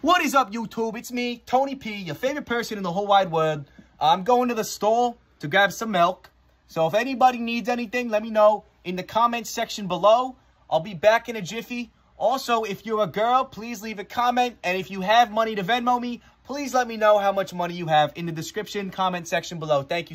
What is up, YouTube? It's me, Tony P, your favorite person in the whole wide world. I'm going to the store to grab some milk. So if anybody needs anything, let me know in the comments section below. I'll be back in a jiffy. Also, if you're a girl, please leave a comment. And if you have money to Venmo me, please let me know how much money you have in the description comment section below. Thank you.